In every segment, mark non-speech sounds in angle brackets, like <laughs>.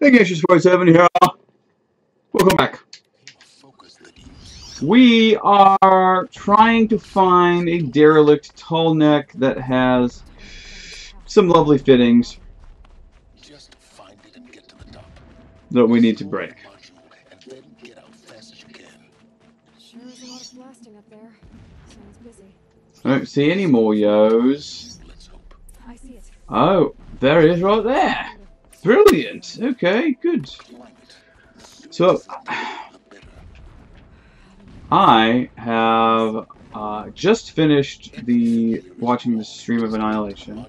Ignatius 47 here. Welcome back. We are trying to find a derelict tall neck that has some lovely fittings Just find it and get to the top. that we need to break. And then get out fast as you can. Sure is a lot of blasting up there. Sounds busy. I don't see any more yos. Let's hope. I see it. Oh, there it is right there. Brilliant. Okay, good. So, I have uh, just finished the watching the stream of Annihilation.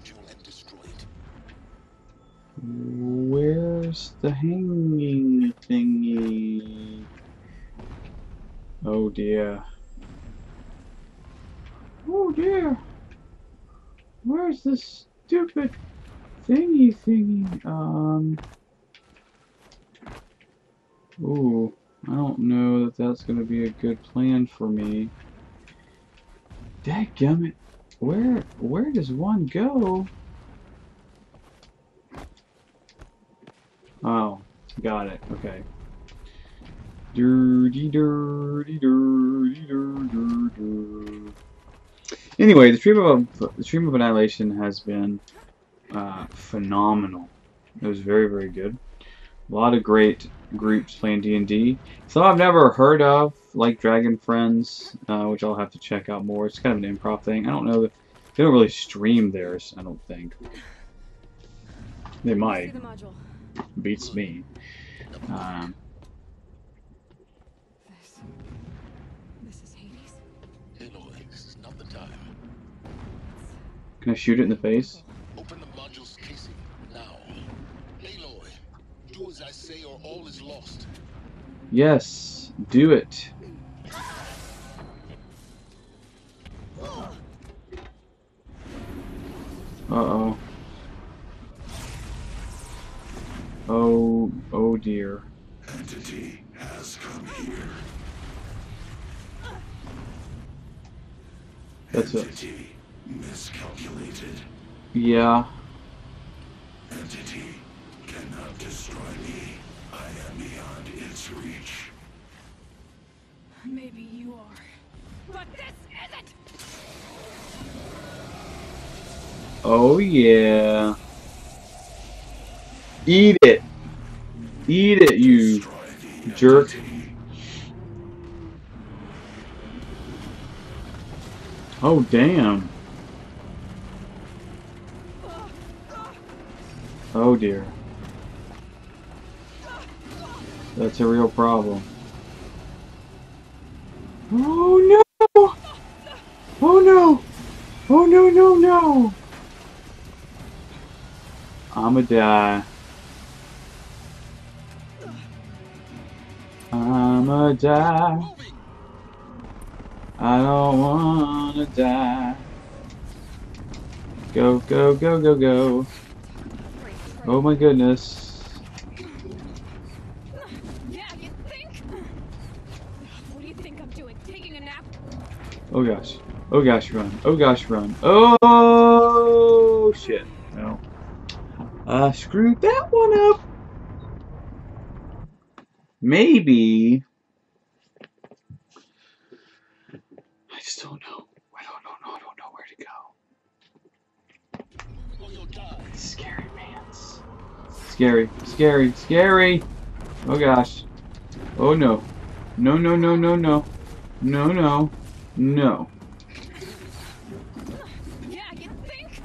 Where's the hanging thingy? Oh dear. Oh dear. Where's the stupid thingy thingy? Um. Ooh, I don't know that that's gonna be a good plan for me. Dadgummit. Where, where does one go? Oh, got it. Okay. Dirty, dirty, dirty, dirty, dirty. Anyway, the stream of the stream of annihilation has been uh, phenomenal. It was very, very good. A lot of great groups playing D and D. Some I've never heard of, like Dragon Friends, uh, which I'll have to check out more. It's kind of an improv thing. I don't know. If, they don't really stream theirs. I don't think. They might the beats me. Um, This. This is Hades. Aloy, this is not the time. can I shoot it in the face? Open the module's casing now. Aloy, do as I say or all is lost. Yes, do it. Uh oh. Oh, oh dear. Entity has come here. That's it. Miscalculated. Yeah. Entity cannot destroy me. I am beyond its reach. Maybe you are. But this isn't! Oh yeah. Eat it. Eat it, you jerk. Oh damn. Oh dear. That's a real problem. Oh no! Oh no! Oh no no no! I'ma die. I'ma die. I don't wanna die. Go, go, go, go, go. Oh my goodness. Yeah, you think? What do you think I'm doing? Taking a nap? Oh gosh. Oh gosh, run. Oh gosh, run. Oh shit. No. Uh, I screwed that one up. Maybe. I just don't know. I don't know. I don't know where to go. Scary, man. Scary. Scary. Scary. Oh gosh. Oh no. No, no, no, no, no. No, no. No. Yeah, you think?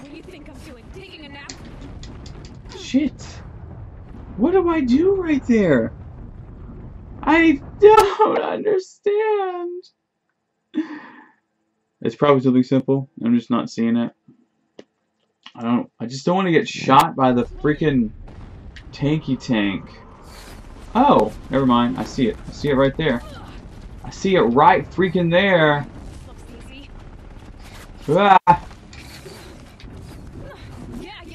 What do you think I'm doing? Taking a nap? Shit. What do I do right there? I don't <laughs> understand. It's probably something simple. I'm just not seeing it. I don't. I just don't want to get shot by the freaking tanky tank. Oh, never mind. I see it. I see it right there. I see it right freaking there. Ah.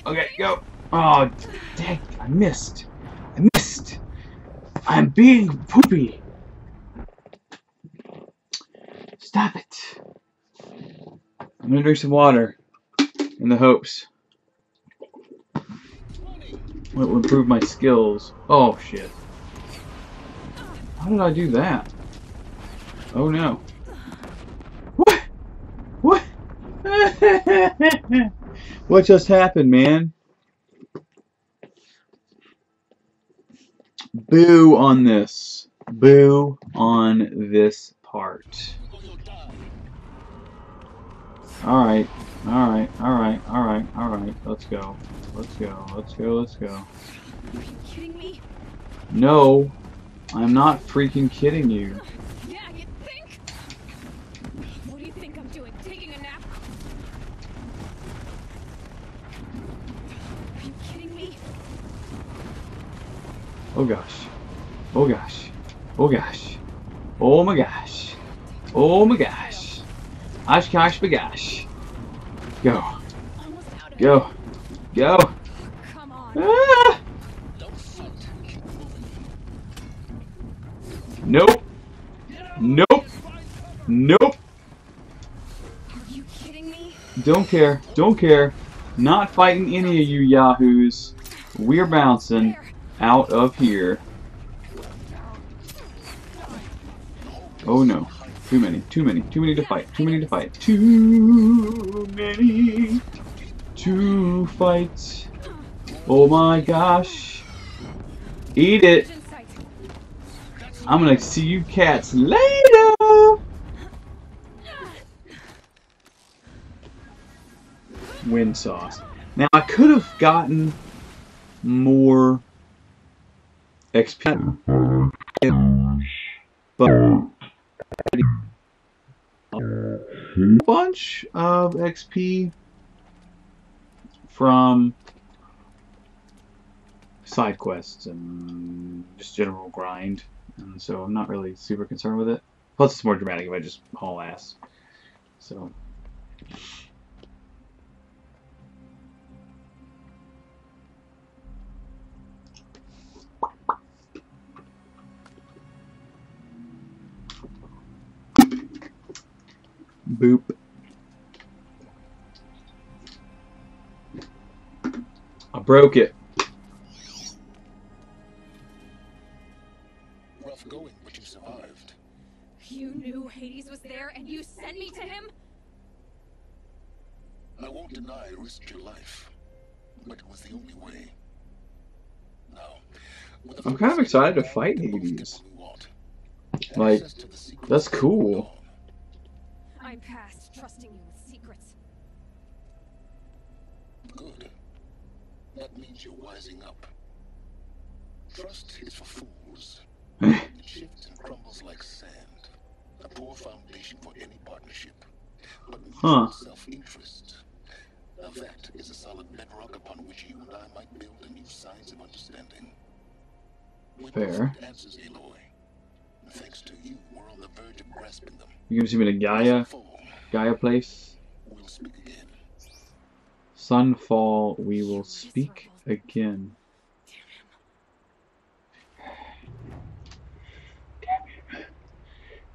Okay, go. Oh, dang! I missed. I missed. I'm being poopy. Stop it. I'm gonna drink some water in the hopes. It will improve my skills. Oh shit. How did I do that? Oh no. What? What? <laughs> what just happened, man? Boo on this. Boo on this part. Or you'll die. Alright, alright, alright, alright, alright. Let's go. Let's go, let's go, let's go. Are you kidding me? No, I'm not freaking kidding you think? What do you think I'm doing? Taking a nap? Are you kidding me? Oh gosh. Oh gosh. Oh gosh. Oh my gosh. Oh my gosh. Oshkosh bagosh. Go. Go. Go. Ah! Nope. Nope. Nope. Are you kidding me? Don't care. Don't care. Not fighting any of you yahoos. We're bouncing. Out of here. Oh no. Too many. Too many. Too many to fight. Too many to fight. Too many to fight. Oh my gosh. Eat it. I'm gonna see you cats later. Wind sauce. Now I could have gotten more XP, but a bunch of XP from side quests and just general grind, and so I'm not really super concerned with it. Plus, it's more dramatic if I just haul ass. So. Boop. I broke it. Rough going, but you survived. You knew Hades was there and you sent me to him? I won't deny I risked your life, but it was the only way. Now, I'm kind of excited to fight we both get Hades. what we want. Like, Access to the secrets that's cool. Dawn. I'm past trusting you with secrets. Good. That means you're wising up. Trust is for fools. <laughs> Eh? It shifts and crumbles like sand. A poor foundation for any partnership. But mutual Huh. self-interest. Now that is a solid bedrock upon which you and I might build a new science of understanding. When Fair. perfect answers, Aloy. Thanks to you, we're on the verge of grasping them. You gonna see me to Gaia, Gaia place? we'll speak again. Sunfall, we will speak again.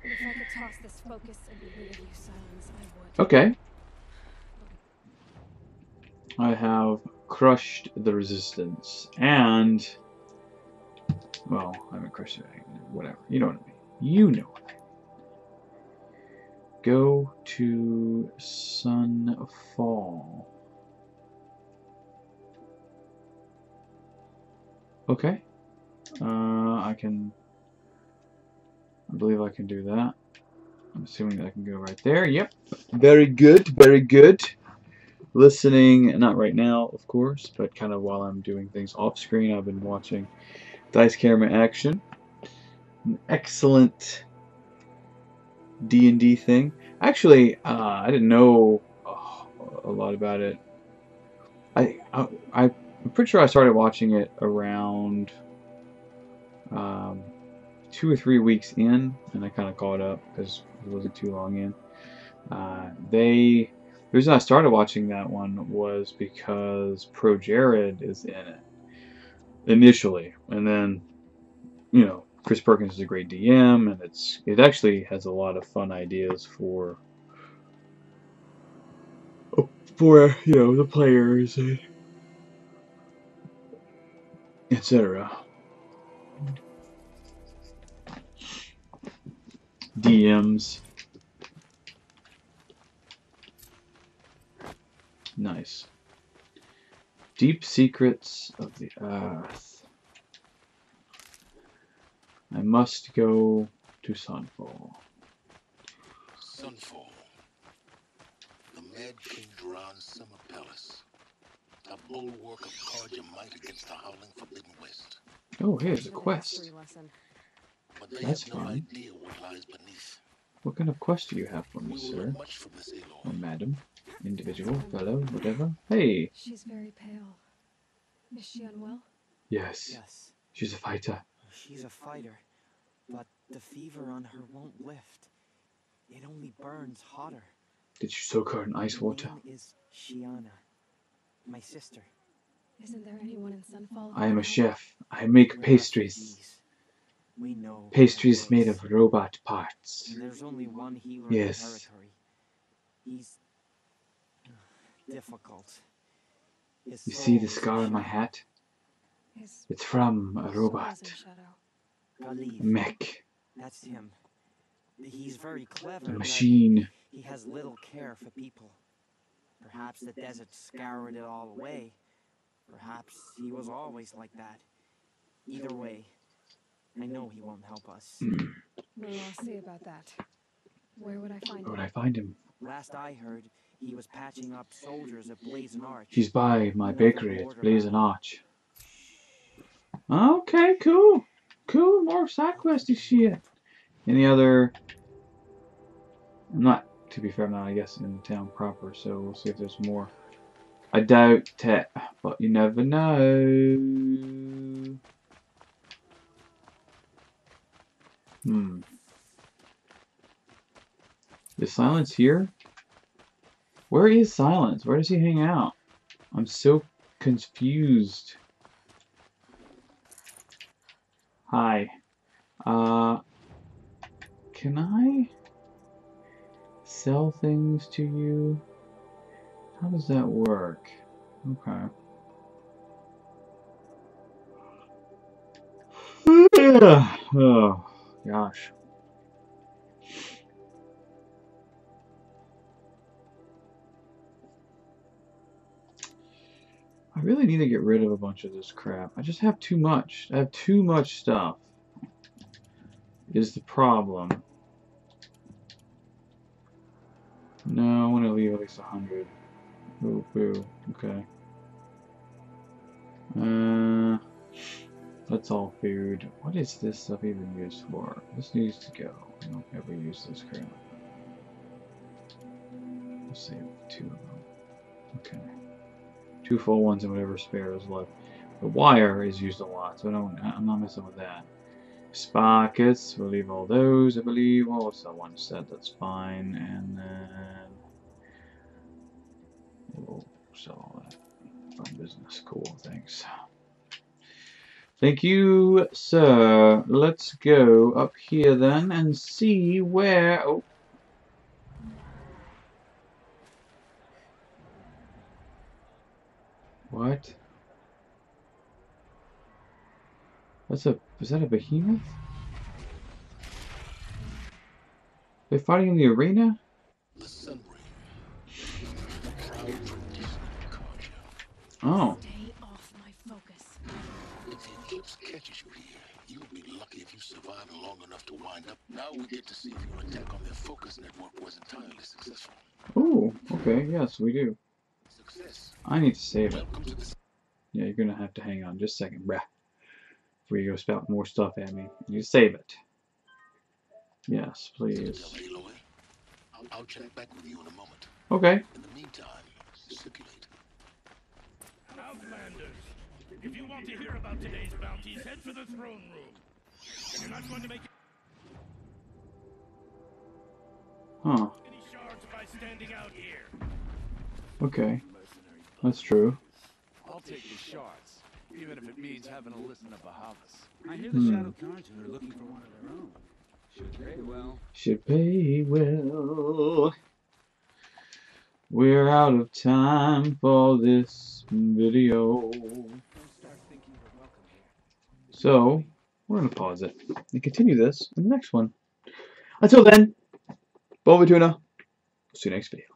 If I could toss this focus and be rid of you, Sylens, I would. Okay. I have crushed the resistance and well, I'm a Christian. Whatever. You know what I mean. You know what I mean. Go to Sunfall. Okay. Uh, I can. I believe I can do that. I'm assuming that I can go right there. Yep. Very good. Very good. Listening, not right now, of course, but kind of while I'm doing things off screen, I've been watching Dice Camera Action. An excellent D&D thing. Actually, uh, I didn't know uh, a lot about it. I, I, I'm pretty sure I started watching it around um, two or three weeks in, and I kind of caught up because it wasn't too long in. Uh, they the reason I started watching that one was because Pro Jared is in it initially, and then you know Chris Perkins is a great DM, and it's it actually has a lot of fun ideas for for you know the players. Eh, and etc. DMs. Nice. Deep secrets of the earth. I must go to Sunfall. Sunfall. The Mad King Jiran's summer palace. A bulwark of Carja might against the howling Forbidden West. Oh, here's a quest. But they That's have no fun. Idea what lies beneath. What kind of quest do you have for me, sir? learn much from this eh, Or madam? Individual? Fellow? Whatever? Hey! She's very pale. Is she unwell? Yes. Yes, She's a fighter. she's a fighter, but the fever on her won't lift. It only burns hotter. Did you soak her in ice Her water? name is Shiana, my sister. Isn't there anyone in Sunfall? I am a chef. I make pastries. Refugees. We know. Pastries made of robot parts. And There's only one healer Yes. in the territory. He's difficult. His You see the scar on my hat? It's from a robot. in shadow. Khalid, Mech. That's him. He's very clever. A machine. He has little care for people. Perhaps the desert scoured it all away. Perhaps he was always like that. Either way, I know he won't help us. Well, I'll see about that. Where would I find Where would? I find him? Last I heard, he was patching up soldiers at Blazing Arch. He's by my bakery at Blazing Arch. Okay, cool. Cool, more side questy shit. Any other... I'm not, to be fair, I'm not, I guess, in the town proper, so we'll see if there's more. I doubt it, but you never know. Hmm. Is Sylens here? Where is Sylens? Where does he hang out? I'm so confused. Hi. Uh, can I sell things to you? How does that work? Okay. <sighs> oh, gosh. I really need to get rid of a bunch of this crap. I just have too much. I have too much stuff. Is the problem. No, I want to leave at least a hundred. Boo, boo. Okay. Uh, that's all food. What is this stuff even used for? This needs to go. I don't ever use this crap. We'll save two of them. Okay. Two full ones and whatever spare is left. The wire is used a lot, so I don't, I'm not messing with that. Sprockets, we'll leave all those, I believe. Oh, it's that one set, that's fine. And then we'll sell all that. Fun business, cool, thanks. Thank you, sir. Let's go up here then and see where. Oh. What? That's a. Is that a behemoth? They're fighting in the arena? The Sun Ring. The proud tradition of Carja. Oh. Stay off my focus. If the eclipse catches you here, you'll be lucky if you survive long enough to wind up. Now we get to see if your attack on their focus network was entirely successful. Oh, okay, yes, we do. Success. I need to save it. To Yeah, you're gonna have to hang on just a second, bruh. Before you go spout more stuff at me. You save it. Yes, please. Citadel, Aloy. I'll, I'll check back with you in a moment. Okay. In the meantime, circulate. Outlanders, if you want to hear about today's bounties, head for the throne room. And you're not going to make Huh. any shards by standing out here. Okay. That's true. I'll take the shards, even if it means having to listen to Bahavas. I hear the Hmm. Shadow Carja are looking for one of their own. Should pay well. Should pay well. We're out of time for this video. Don't start thinking you're welcome here. So, we're going to pause it and continue this in the next one. Until then, Boba Tuna. See you next video.